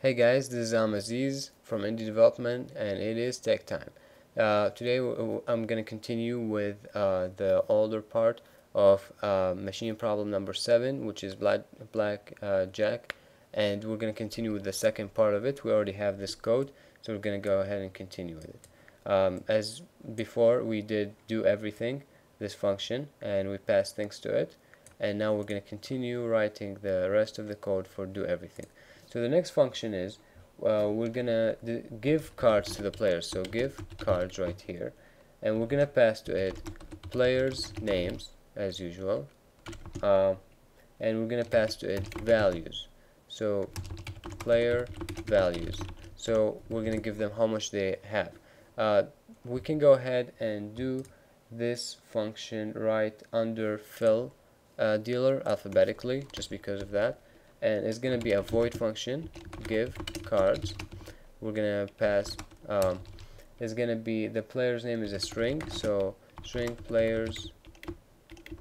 Hey guys, this is Azzam from Indie Development and it is Tech Time. Uh, today I'm going to continue with uh, the older part of uh, machine problem number 7 which is Black, black uh, Jack and we're going to continue with the second part of it. We already have this code so we're going to go ahead and continue with it. Um, as before we did do everything, this function, and we passed things to it and now we're going to continue writing the rest of the code for do everything. So the next function is uh, we're gonna give cards to the players. So give cards right here, and we're gonna pass to it players names as usual, uh, and we're gonna pass to it values. So player values. So we're gonna give them how much they have. Uh, we can go ahead and do this function right under fill uh, dealer alphabetically just because of that and it's going to be a void function give cards. We're going to pass um, it's going to be the player's name is a string so string players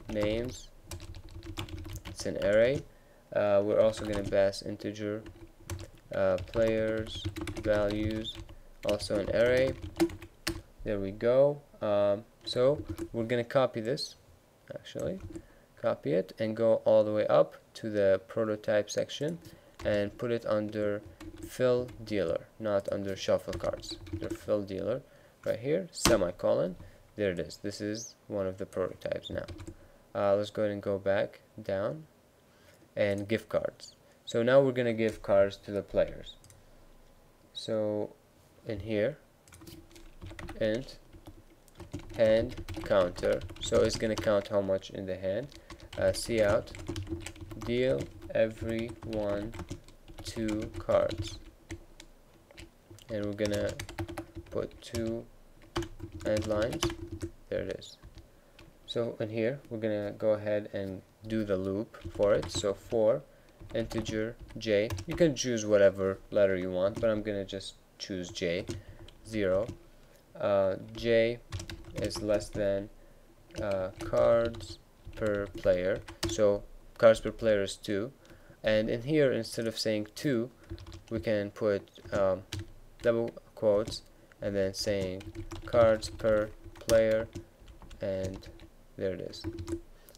names it's an array. Uh, we're also going to pass integer uh, players values also an array. There we go. Um, so we're going to copy this actually copy it and go all the way up to the prototype section and put it under fill dealer not under shuffle cards. Under fill dealer right here semicolon there it is. This is one of the prototypes now. Uh, let's go ahead and go back down and give cards. So now we're gonna give cards to the players. So in here int hand counter. So it's gonna count how much in the hand uh, out. Deal every one two cards. And we're gonna put two end lines. There it is. So in here we're gonna go ahead and do the loop for it. So for integer j. You can choose whatever letter you want but I'm gonna just choose j. 0 uh, j is less than uh, cards per player so cards per player is 2 and in here instead of saying 2 we can put um, double quotes and then saying cards per player and there it is.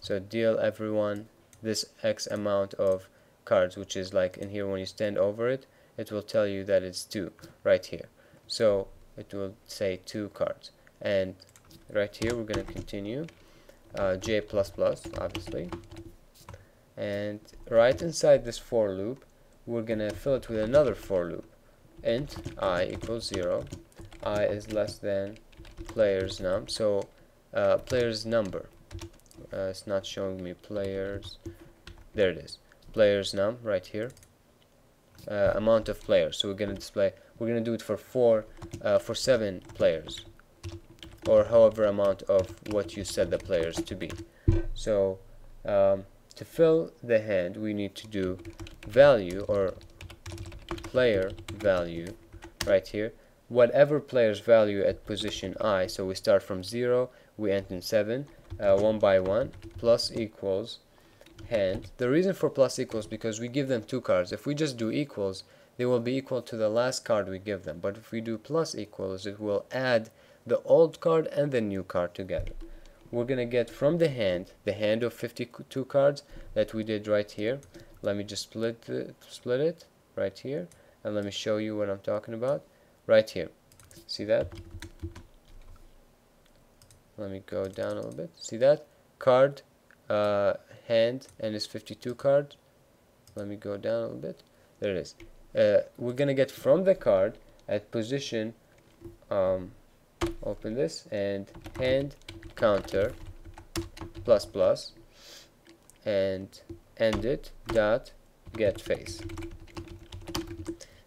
So deal everyone this X amount of cards which is like in here when you stand over it it will tell you that it's 2 right here. So it will say 2 cards. And right here we're going to continue uh, j++ obviously. And right inside this for loop we're gonna fill it with another for loop. Int i equals 0 i is less than players num so uh, players number. Uh, it's not showing me players. There it is. Players num right here. Uh, amount of players. So we're gonna display we're gonna do it for four uh, for seven players or however amount of what you set the players to be. So um, to fill the hand we need to do value or player value right here. Whatever player's value at position i so we start from 0 we end in 7 uh, one by one plus equals hand. The reason for plus equals because we give them two cards. If we just do equals they will be equal to the last card we give them. But if we do plus equals it will add the old card and the new card together. We're going to get from the hand, the hand of 52 cards that we did right here. Let me just split, the, split it right here and let me show you what I'm talking about right here. See that? Let me go down a little bit. See that? Card, uh, hand, and it's 52 cards. Let me go down a little bit. There it is. Uh, we're going to get from the card at position um, open this and hand counter plus plus and end it dot get face.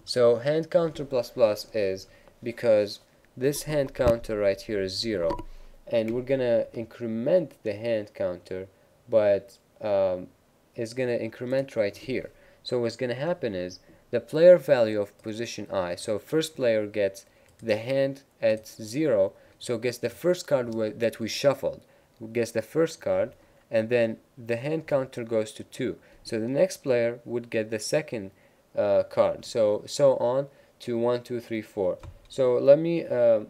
So hand counter plus plus is because this hand counter right here is zero and we're gonna increment the hand counter but um, it's gonna increment right here. So what's gonna happen is the player value of position i so first player gets the hand at 0 so guess the first card that we shuffled. Guess the first card and then the hand counter goes to 2 so the next player would get the second uh, card. So so on to one two three four. So let me uh,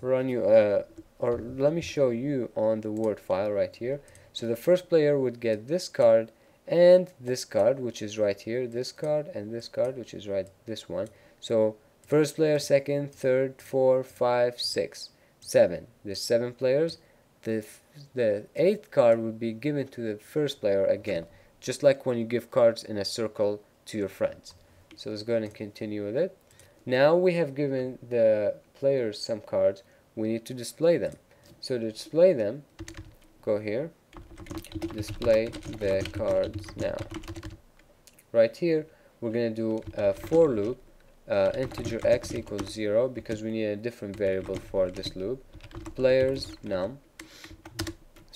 run you uh, or let me show you on the word file right here. So the first player would get this card and this card which is right here this card and this card which is right this one. So first player second third four five six seven. There's seven players the the eighth card would be given to the first player again just like when you give cards in a circle to your friends. So let's go ahead and continue with it. Now we have given the players some cards. We need to display them. So to display them go here. Display the cards now. Right here we're going to do a for loop uh, integer x equals 0 because we need a different variable for this loop. Players num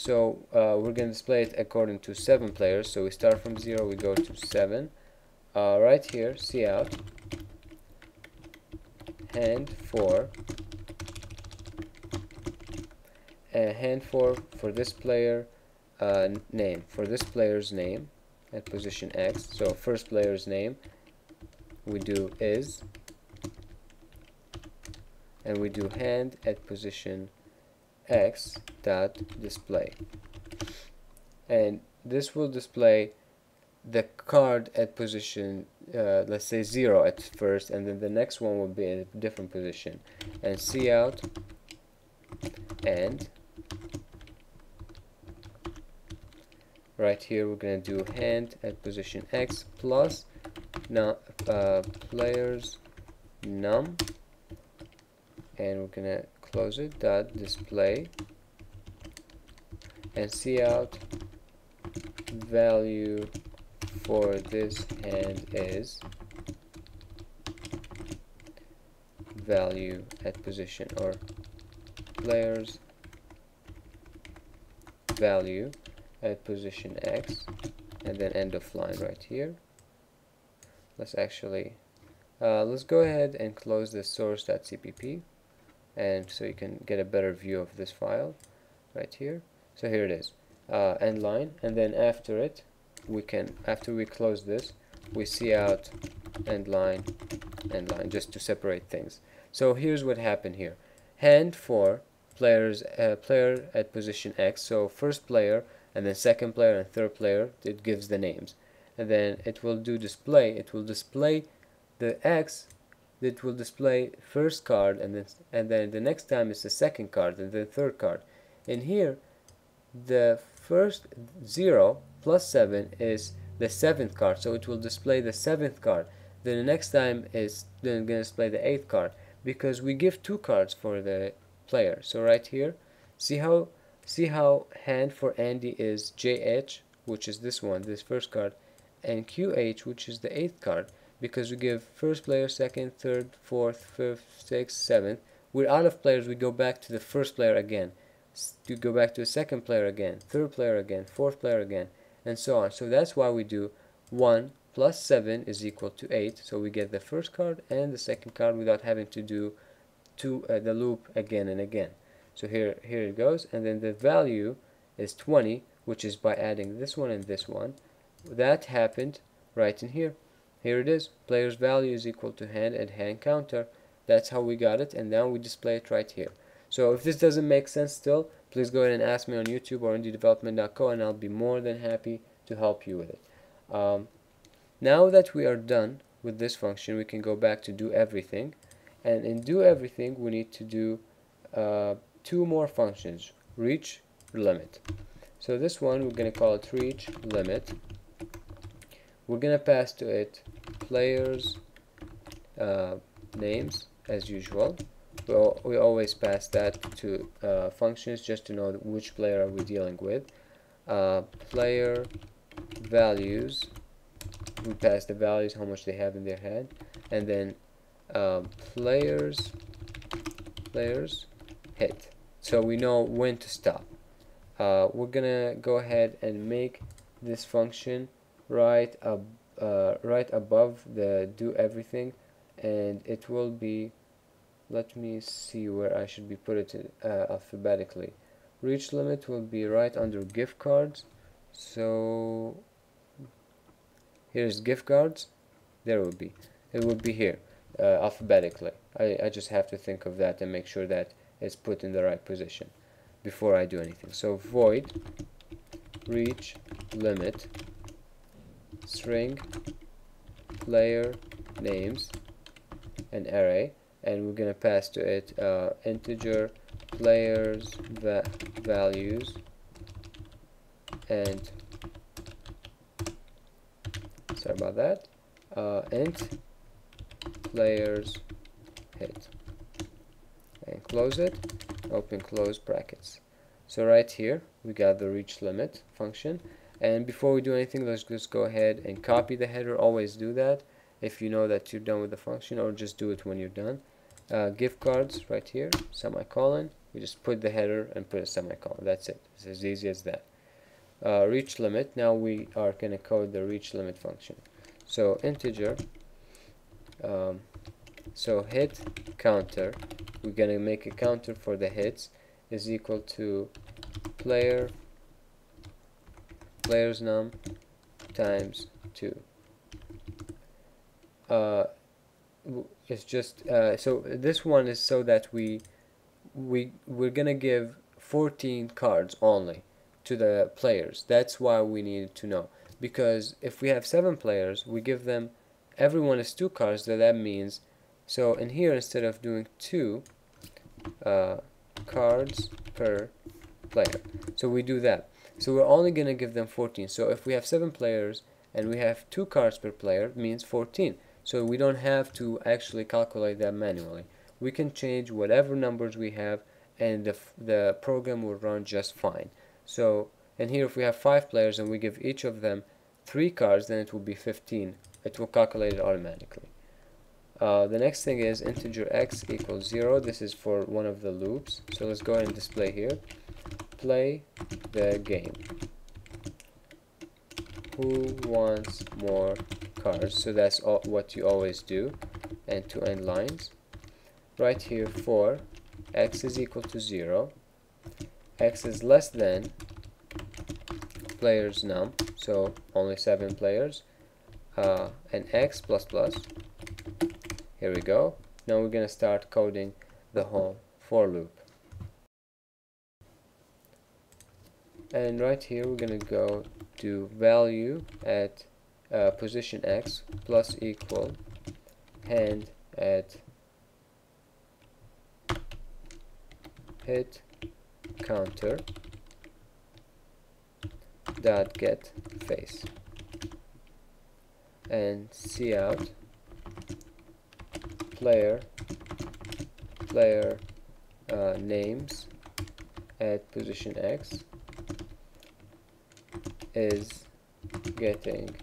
so uh, we're going to display it according to 7 players. So we start from 0 we go to 7 uh, right here see out. Hand for a hand for for this player uh, name. For this player's name at position X. So first player's name we do is and we do hand at position X dot display. And this will display the card at position uh, let's say 0 at first and then the next one will be in a different position. And see out and right here we're going to do hand at position X plus now uh, players num. And we're to close it dot display. And see out value for this hand is value at position or players value at position X and then end of line right here let's actually uh, let's go ahead and close the source.cpp and so you can get a better view of this file right here. So here it is uh, end line and then after it we can after we close this we see out end line end line just to separate things. So here's what happened here. Hand for players uh, player at position X so first player and then second player and third player it gives the names and then it will do display. It will display the X it will display first card and then and then the next time is the second card and then third card. And here the first 0 plus 7 is the seventh card so it will display the seventh card. Then the next time is then going to display the eighth card because we give two cards for the player. So right here see how see how hand for Andy is JH which is this one this first card and QH which is the eighth card because we give first player second third fourth fifth sixth seventh. We're out of players we go back to the first player again. To go back to the second player again third player again fourth player again and so on. So that's why we do 1 plus 7 is equal to 8 so we get the first card and the second card without having to do to uh, the loop again and again. So here here it goes. And then the value is 20 which is by adding this one and this one that happened right in here. Here it is. Player's value is equal to hand and hand counter. That's how we got it and now we display it right here. So if this doesn't make sense still please go ahead and ask me on YouTube or indiedevelopment.co and I'll be more than happy to help you with it. Um, now that we are done with this function we can go back to do everything. And in do everything we need to do uh, two more functions. Reach limit. So this one we're going to call it reach limit we're going to pass to it. Players uh, names as usual. We, we always pass that to uh, functions just to know which player are we dealing with. Uh, player values we pass the values how much they have in their head and then um, players players hit. So we know when to stop. Uh, we're gonna go ahead and make this function right ab uh, right above the do everything and it will be let me see where I should be put it uh, alphabetically. Reach limit will be right under give cards. So here's give cards. There will be. It will be here uh, alphabetically. I, I just have to think of that and make sure that it's put in the right position before I do anything. So void reach limit string player names an array and we're gonna pass to it uh, integer players va values and sorry about that uh, int players hit. And close it open close brackets. So right here we got the reach limit function and before we do anything let's just go ahead and copy the header. Always do that if you know that you're done with the function or just do it when you're done. Uh, give cards right here semicolon. We just put the header and put a semicolon. That's it. It's as easy as that. Uh, reach limit. Now we are going to code the reach limit function. So integer. Um, so hit counter. We're going to make a counter for the hits is equal to player players num times 2 uh, it's just uh, so this one is so that we we we're gonna give 14 cards only to the players. That's why we need to know. Because if we have seven players we give them everyone is two cards that that means so in here instead of doing two uh, cards per player. So we do that so we're only gonna give them 14 so if we have seven players and we have two cards per player it means 14 so we don't have to actually calculate that manually. We can change whatever numbers we have and the, the program will run just fine. So and here if we have five players and we give each of them three cards then it will be 15 it will calculate it automatically. Uh, the next thing is integer x equals 0 this is for one of the loops. So let's go ahead and display here play the game. Who wants more cards? So that's all, what you always do. And to end lines. Right here for x is equal to 0 x is less than players num so only 7 players. Uh, and x plus plus. Here we go. Now we're gonna start coding the whole for loop and right here we're gonna go to value at uh, position x plus equal hand at hit counter dot get face. And cout player player uh, names at position x is getting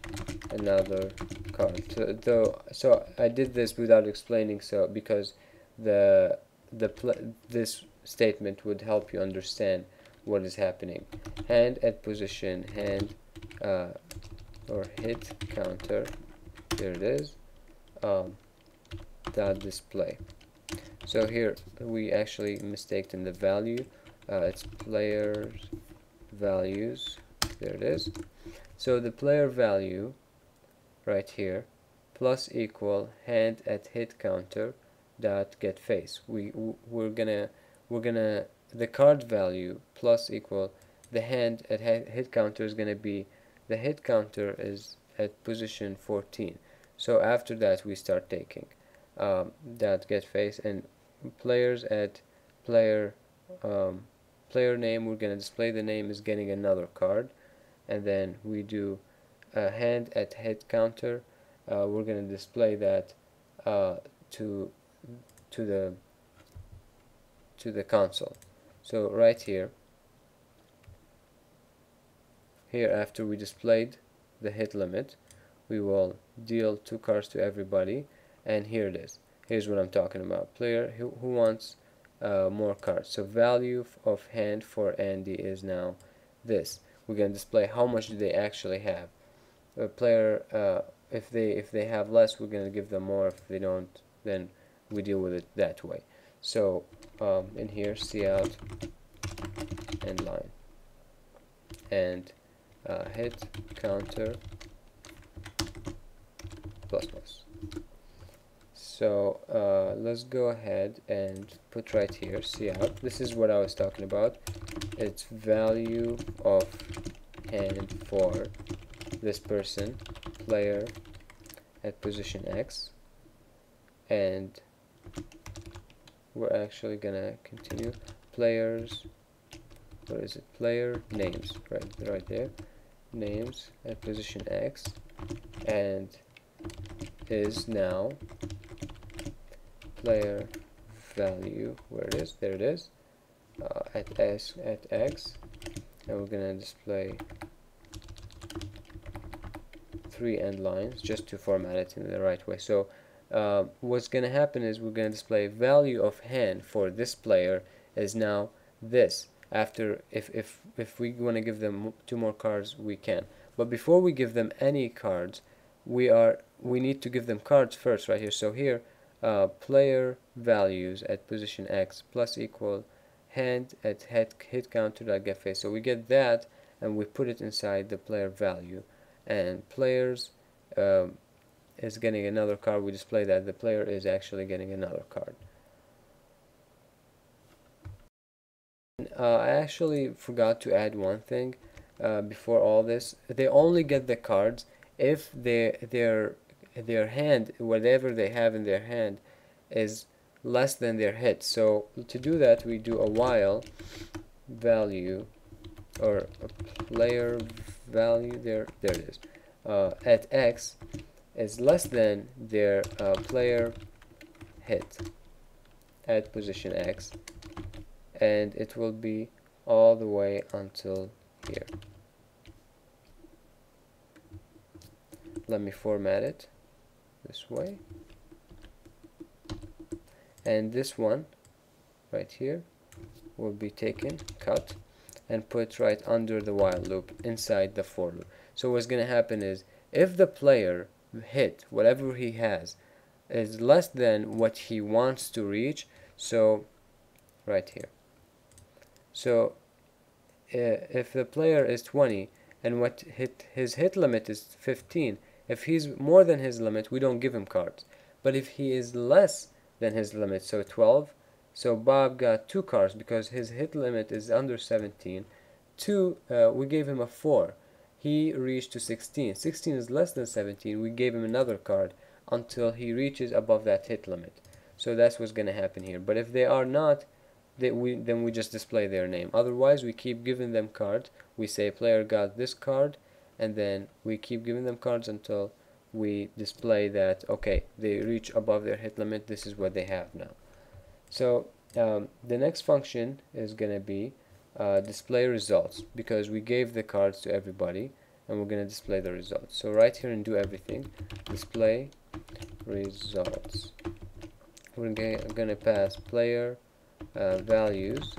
another card so, though so I did this without explaining so because the the this statement would help you understand what is happening. Hand at position hand uh, or hit counter here it is um, dot display. So here we actually mistaked in the value uh, it's players values there it is. So the player value right here plus equal hand at hit counter dot get face. We we're gonna we're gonna the card value plus equal the hand at hit counter is gonna be the hit counter is at position 14 so after that we start taking um, that get face and players at player um, player name we're gonna display the name is getting another card and then we do a hand at hit counter. Uh, we're gonna display that uh, to to the to the console. So right here. Here after we displayed the hit limit we will deal two cards to everybody. And here it is. Here's what I'm talking about. Player who, who wants uh, more cards? So value of hand for Andy is now this we're going to display how much do they actually have. A player uh, if they if they have less we're going to give them more. If they don't then we deal with it that way. So um, in here cout end line. And uh, hit counter so uh, let's go ahead and put right here. See out this is what I was talking about. It's value of hand for this person player at position X. And we're actually gonna continue. Players what is it? Player names right right there. Names at position X. And is now player value where it is there it is uh, at s at x and we're gonna display three end lines just to format it in the right way. So uh, what's gonna happen is we're gonna display value of hand for this player is now this. After if if if we want to give them two more cards we can. But before we give them any cards we are we need to give them cards first right here. So here uh, player values at position X plus equal hand at head hit counter get face so we get that and we put it inside the player value. And players um, is getting another card. We display that the player is actually getting another card. Uh, I actually forgot to add one thing uh, before all this. They only get the cards if they their their hand whatever they have in their hand is less than their hit so to do that we do a while value or a player value there there it is uh, at x is less than their uh, player hit at position x and it will be all the way until here. Let me format it this way. And this one right here will be taken cut and put right under the while loop inside the for loop. So what's going to happen is if the player hit whatever he has is less than what he wants to reach so right here. So if the player is 20 and what hit his hit limit is 15 if he's more than his limit we don't give him cards. But if he is less than his limit so 12 so Bob got two cards because his hit limit is under 17 two uh, we gave him a 4 he reached to 16 16 is less than 17 we gave him another card until he reaches above that hit limit. So that's what's going to happen here. But if they are not they, we, then we just display their name. Otherwise we keep giving them cards. We say player got this card and then we keep giving them cards until we display that okay they reach above their hit limit this is what they have now. So um, the next function is going to be uh, display results because we gave the cards to everybody and we're going to display the results. So right here and do everything display results. We're going to pass player uh, values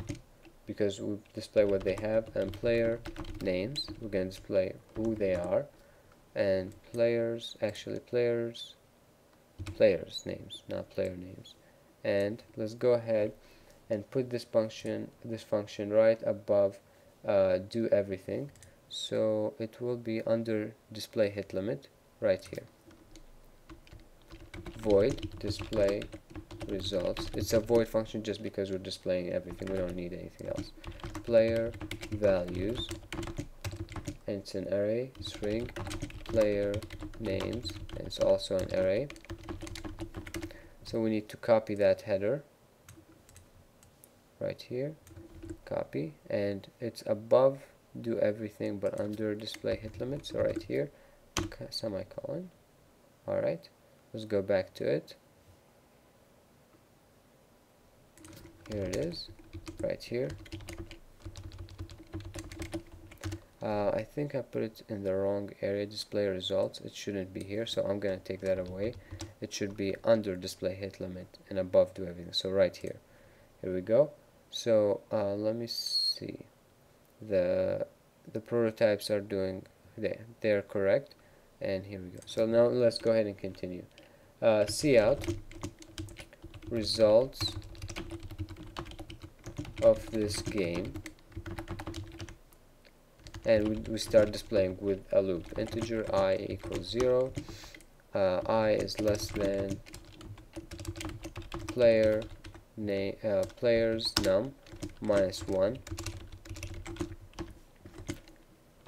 because we display what they have and player names we're going to display who they are and players actually players players names not player names. And let's go ahead and put this function this function right above uh, do everything. So it will be under display hit limit right here. Void display results. It's a void function just because we're displaying everything. We don't need anything else. Player values. And it's an array string player names and it's also an array. So we need to copy that header right here. Copy. And it's above do everything but under display hit limit so right here. Semicolon. Alright let's go back to it here it is right here. Uh, I think I put it in the wrong area display results it shouldn't be here so I'm gonna take that away. It should be under display hit limit and above do everything so right here. Here we go. So uh, let me see. The the prototypes are doing they they're correct and here we go. So now let's go ahead and continue. Uh, see out. Results of this game. And we, we start displaying with a loop. Integer i equals 0 uh, i is less than player name uh, players num minus 1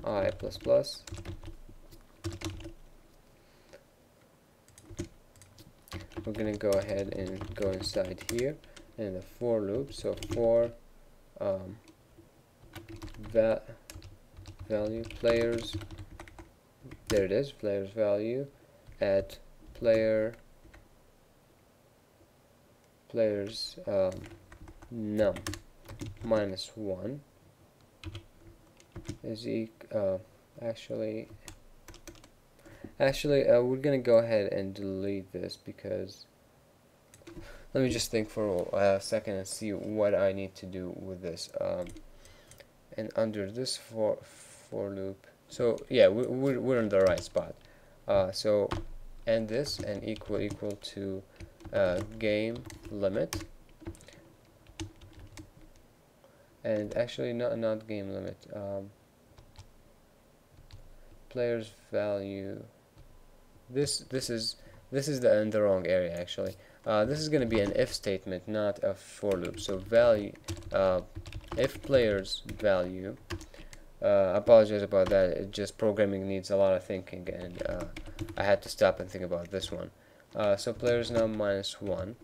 i plus plus. We're gonna go ahead and go inside here. In the for loop so for um, va value players. There it is players value. At player players um, num minus 1 is e uh, actually actually uh, we're gonna go ahead and delete this because let me just think for a second and see what I need to do with this um, and under this for for loop so yeah we, we're, we're in the right spot. Uh, so end this and equal equal to uh, game limit. And actually not not game limit um, players value. This this is this is the in the wrong area actually uh, this is going to be an if statement not a for loop. So value uh, if players value uh, apologize about that. It just programming needs a lot of thinking and uh, I had to stop and think about this one. Uh, so players num minus 1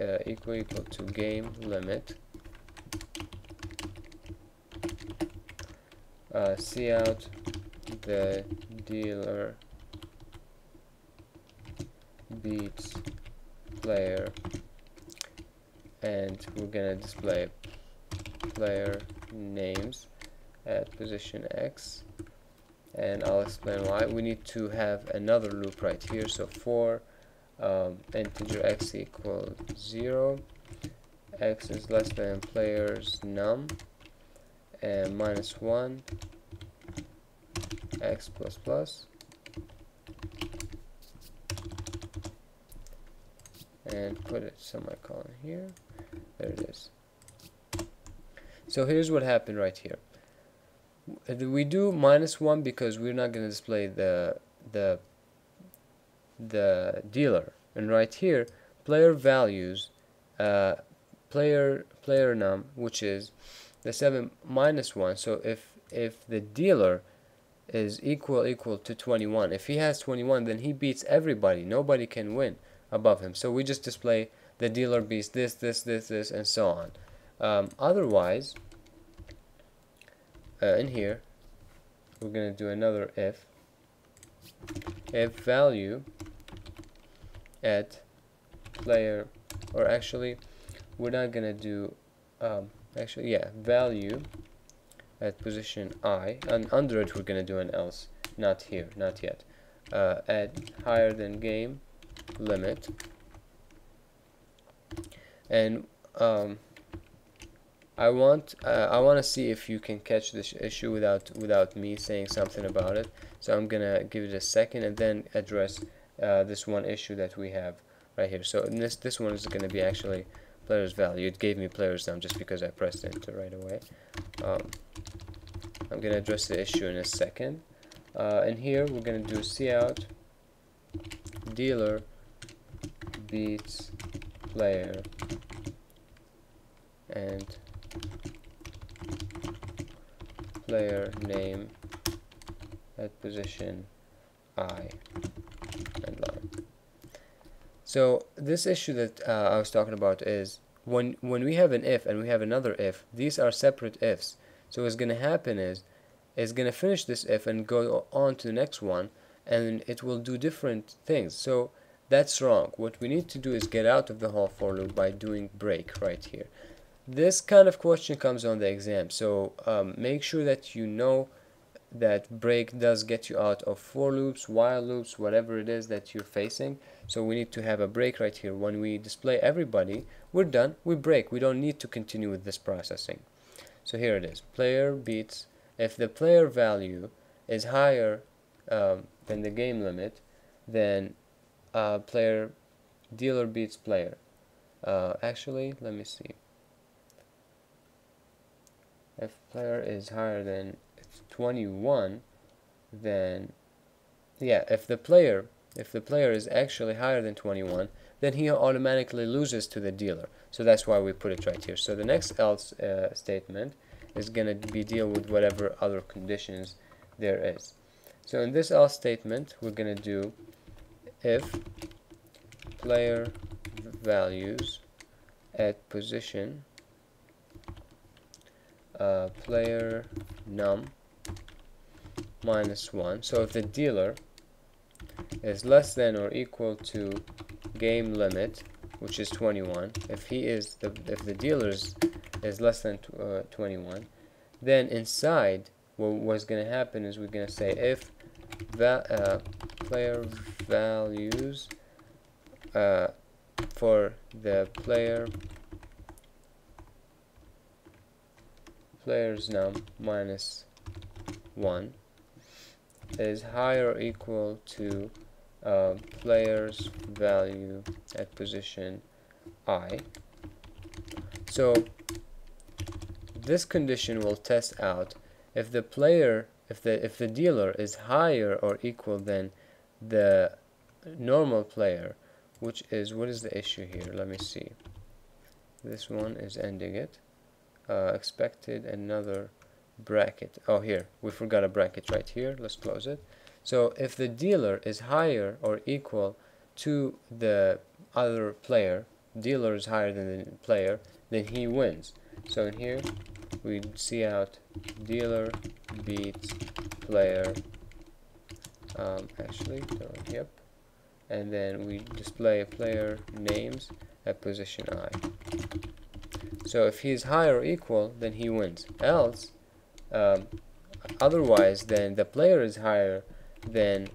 uh, equal equal to game limit. See out the dealer beats player and we're gonna display player names at position X and I'll explain why. We need to have another loop right here so for um, integer x equals 0 x is less than players num and minus 1 x plus plus and put it semicolon here. There it is. So here's what happened right here. We do minus 1 because we're not going to display the the the dealer. And right here player values uh, player player num which is the 7 minus 1 so if if the dealer is equal equal to 21 if he has 21 then he beats everybody. Nobody can win above him. So we just display the dealer beats this this this this and so on. Um, otherwise uh, in here we're going to do another if if value at player or actually we're not going to do um, actually yeah value at position i. And under it we're going to do an else. Not here not yet. Uh, at higher than game limit. And um, I want uh, I want to see if you can catch this issue without without me saying something about it. So I'm gonna give it a second and then address uh, this one issue that we have right here. So this this one is gonna be actually players value. It gave me players num just because I pressed enter right away. Um, I'm gonna address the issue in a second. Uh, and here we're gonna do cout dealer beats player and player name at position i and line. So this issue that uh, I was talking about is when when we have an if and we have another if, these are separate ifs. So what's going to happen is it's going to finish this if and go on to the next one and it will do different things. So that's wrong. What we need to do is get out of the whole for loop by doing break right here. This kind of question comes on the exam so um, make sure that you know that break does get you out of for loops while loops whatever it is that you're facing. So we need to have a break right here. When we display everybody we're done. We break. We don't need to continue with this processing. So here it is. Player beats. If the player value is higher um, than the game limit then uh, player dealer beats player. Uh, actually let me see. If player is higher than 21 then yeah if the player if the player is actually higher than 21 then he automatically loses to the dealer. So that's why we put it right here. So the next else uh, statement is going to be deal with whatever other conditions there is. So in this else statement we're going to do if player values at position uh, player num minus 1 so if the dealer is less than or equal to game limit which is 21 if he is the if the dealer is, less than uh, 21 then inside what what's going to happen is we're going to say if va uh, player values uh, for the player players num minus 1 is higher or equal to uh, player's value at position i. So this condition will test out if the player if the if the dealer is higher or equal than the normal player which is what is the issue here? Let me see. This one is ending it. Uh, expected another bracket. Oh here. We forgot a bracket right here. Let's close it. So if the dealer is higher or equal to the other player dealer is higher than the player then he wins. So in here we see out dealer beats player um, actually yep. And then we display a player names at position i. So if he is higher or equal then he wins. Else um, otherwise then the player is higher than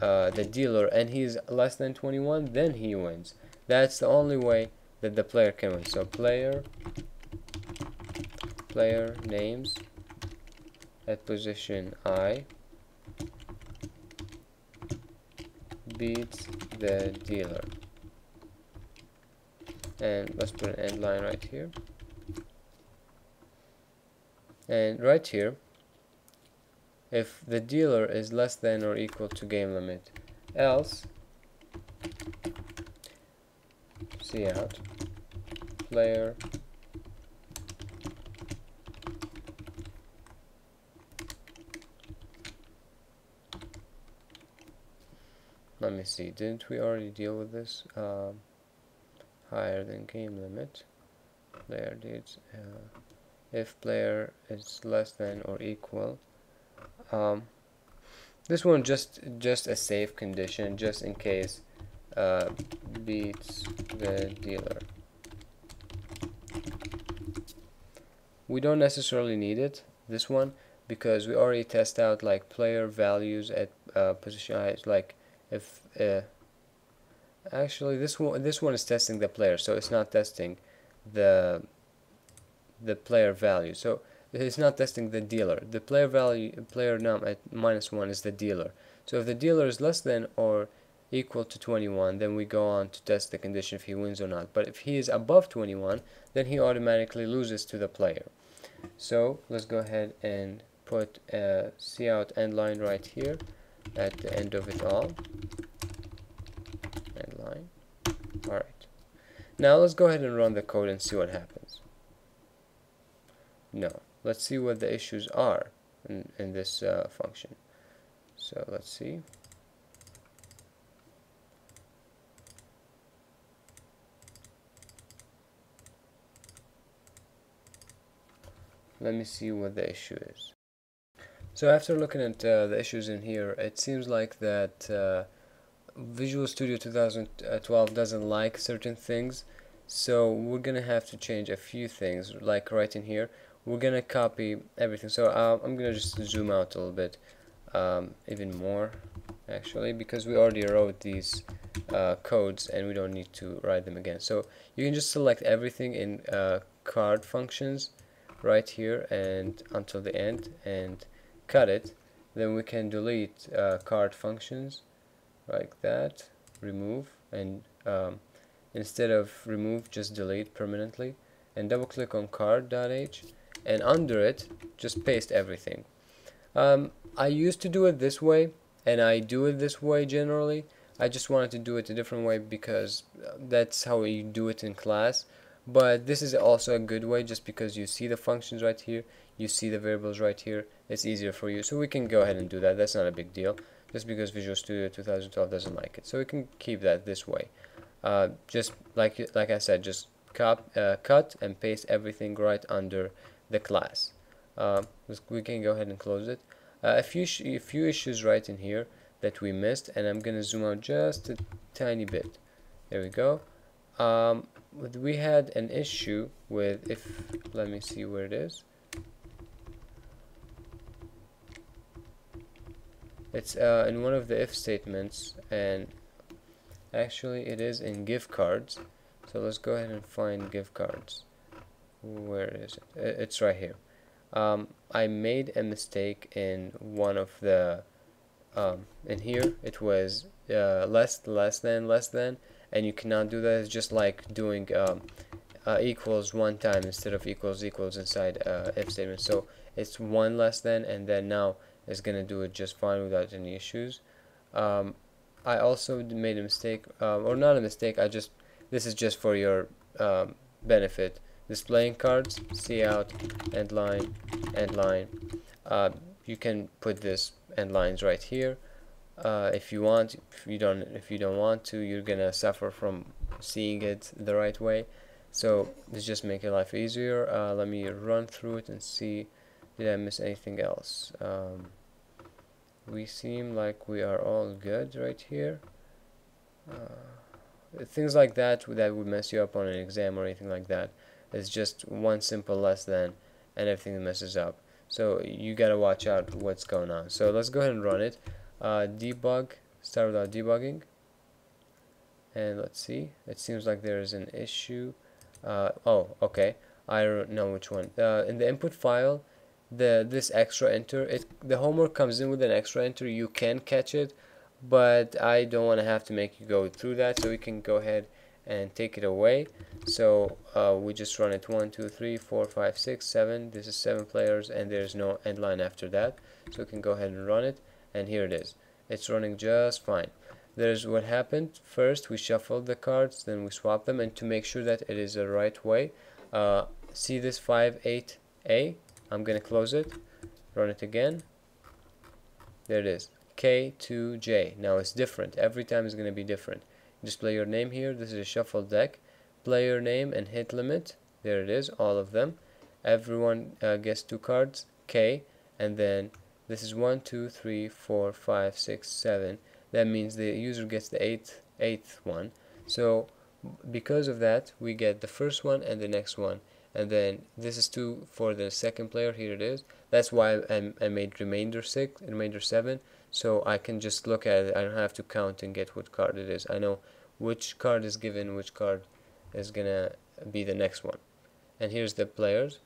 uh, the dealer and he's less than 21 then he wins. That's the only way that the player can win. So player player names at position i beats the dealer. And let's put an end line right here. And right here if the dealer is less than or equal to game limit else see out player let me see didn't we already deal with this? Um, higher than game limit. Player dates uh, if player is less than or equal. Um, this one just just a safe condition just in case uh, beats the dealer. We don't necessarily need it this one because we already test out like player values at uh, position height like if uh, actually this one this one is testing the player so it's not testing the the player value. So it's not testing the dealer. The player value, player num at minus 1 is the dealer. So if the dealer is less than or equal to 21, then we go on to test the condition if he wins or not. But if he is above 21, then he automatically loses to the player. So let's go ahead and put a cout end line right here at the end of it all. End line. Alright. Now let's go ahead and run the code and see what happens. No. Let's see what the issues are in, in this uh, function. So let's see. Let me see what the issue is. So after looking at uh, the issues in here, it seems like that uh, Visual Studio 2012 doesn't like certain things. So we're gonna have to change a few things, like right in here. We're gonna copy everything. So uh, I'm gonna just zoom out a little bit um, even more actually because we already wrote these uh, codes and we don't need to write them again. So you can just select everything in uh, card functions right here and until the end and cut it then we can delete uh, card functions like that remove and um, instead of remove just delete permanently and double click on card.h and under it just paste everything. Um, I used to do it this way and I do it this way generally. I just wanted to do it a different way because uh, that's how you do it in class but this is also a good way just because you see the functions right here you see the variables right here it's easier for you. So we can go ahead and do that that's not a big deal. Just because Visual Studio 2012 doesn't like it. So we can keep that this way. Uh, just like like I said just cop, uh, cut and paste everything right under the class. Uh, we can go ahead and close it. Uh, a few a few issues right in here that we missed and I'm gonna zoom out just a tiny bit. There we go. Um, we had an issue with if let me see where it is. It's uh, in one of the if statements and actually it is in give cards. So let's go ahead and find give cards. Where is it? It's right here. Um, I made a mistake in one of the um, in here. It was uh, less less than less than and you cannot do that. It's just like doing um, uh, equals one time instead of equals equals inside uh, if statement. So it's one less than and then now it's gonna do it just fine without any issues. Um, I also made a mistake um, or not a mistake I just this is just for your um, benefit. Displaying cards see out end line end line. Uh, you can put this end lines right here uh, if you want if you don't if you don't want to you're gonna suffer from seeing it the right way. So this just make your life easier. Uh, let me run through it and see did I miss anything else? Um, we seem like we are all good right here. Uh, things like that that would mess you up on an exam or anything like that. It's just one simple less than and everything messes up. So you gotta watch out what's going on. So let's go ahead and run it uh, debug start without debugging. And let's see it seems like there is an issue. Uh, oh okay. I don't know which one. Uh, in the input file the this extra enter it the homework comes in with an extra enter. You can catch it but I don't want to have to make you go through that so we can go ahead and take it away. So uh, we just run it one two three four five six seven. This is seven players and there's no end line after that so we can go ahead and run it and here it is. It's running just fine. There's what happened. First we shuffled the cards then we swap them. And to make sure that it is the right way uh, see this 5 8a I'm gonna close it. Run it again. There it is. K2J now it's different. Every time is gonna be different. Display your name here. This is a shuffle deck. Player name and hit limit. There it is. All of them. Everyone uh, gets two cards. K. And then this is one two three four five six seven. That means the user gets the eighth eighth one. So because of that we get the first one and the next one. And then this is two for the second player. Here it is. That's why I, I made remainder six remainder seven. So I can just look at it. I don't have to count and get what card it is. I know which card is given which card is gonna be the next one. And here's the players.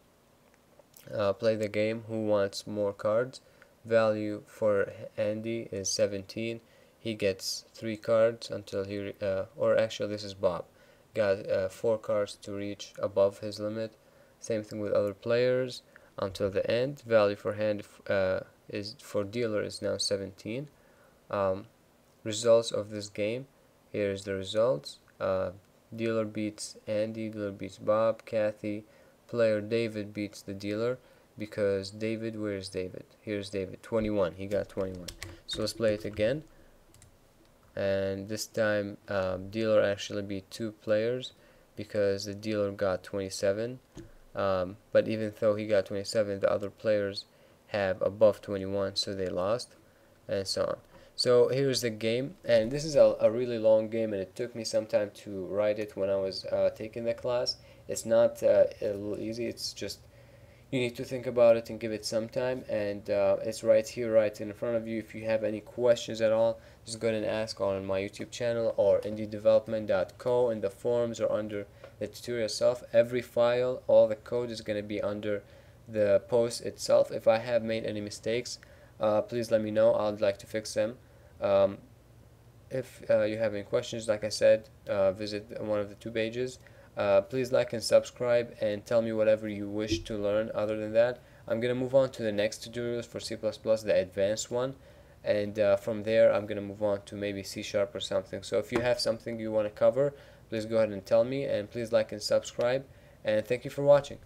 Uh, play the game. Who wants more cards value for Andy is 17 he gets three cards until he uh, or actually this is Bob. Got uh, four cards to reach above his limit. Same thing with other players. Until the end value for hand uh, is for dealer is now 17 um, results of this game here's the results. Uh, dealer beats Andy dealer beats Bob Kathy. Player David beats the dealer because David where's David? Here's David 21 he got 21 so let's play it again. And this time um, dealer actually beat two players because the dealer got 27 um, but even though he got 27 the other players have above 21 so they lost and so on. So here's the game and this is a, a really long game and it took me some time to write it when I was uh, taking the class. It's not uh, easy it's just you need to think about it and give it some time and uh, it's right here right in front of you. If you have any questions at all just go ahead and ask on my YouTube channel or indiedevelopment.co in the forums or under the tutorial itself. Every file all the code is going to be under the post itself. If I have made any mistakes uh, please let me know. I'd like to fix them. Um, if uh, you have any questions like I said uh, visit one of the two pages uh, please like and subscribe and tell me whatever you wish to learn. Other than that I'm gonna move on to the next tutorials for C++ the advanced one. And uh, from there I'm gonna move on to maybe C sharp or something. So if you have something you want to cover please go ahead and tell me. And please like and subscribe. And thank you for watching